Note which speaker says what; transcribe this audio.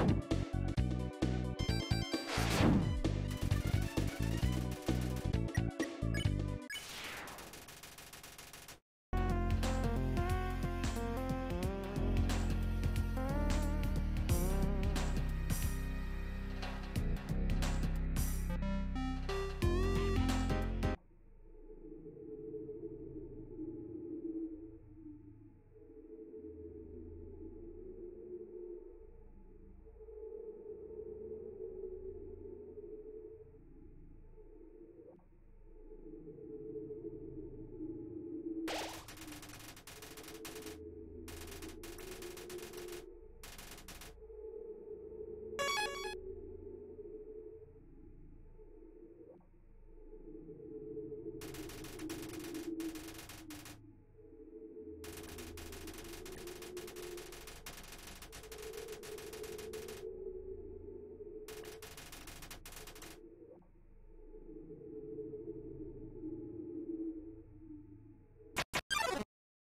Speaker 1: Bye.